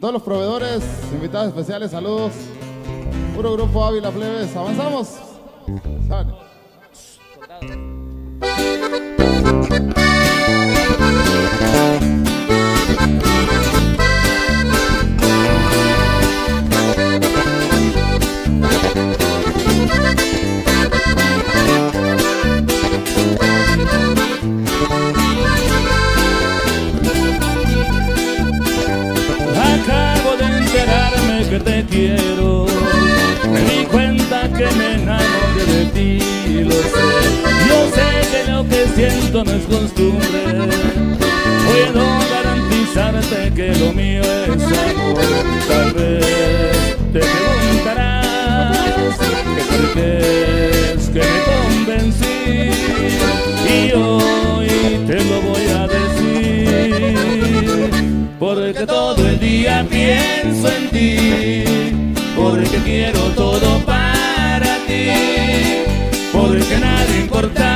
Todos los proveedores, invitados especiales, saludos. Puro grupo Ávila Plebes, avanzamos. Te quiero. Me di cuenta que me enamoré de ti, lo sé. Yo sé que lo que siento no es costumbre. Puedo garantizarte que lo mío es amor. Tal vez te preguntarás que qué que me convencí. Y hoy te lo voy a decir. Porque todo el día pienso en quiero todo para ti, porque nada importa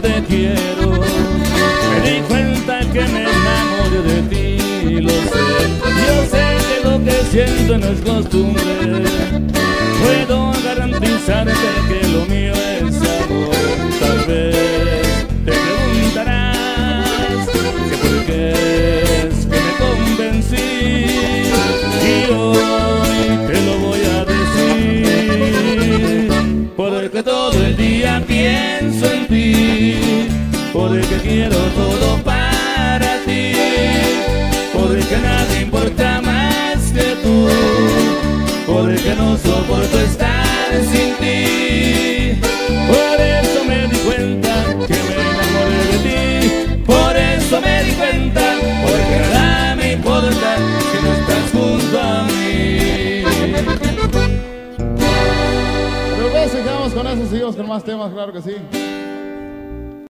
te quiero. Me di cuenta que me enamoré de ti, lo sé. Yo sé que lo que siento no es costumbre. Puedo garantizarte que lo mío es amor. Tal vez te preguntarás que por qué es que me convencí. Y hoy te lo voy a decir. Porque todo el día pienso en ti, porque quiero todo para ti, porque nada importa más que tú, porque no soporto estar sin ti. Por eso me di cuenta que me enamoré de ti, por eso me di cuenta, porque nada me importa si no estás junto a mí. Pero pues, sigamos con eso, seguimos con más temas, claro que sí.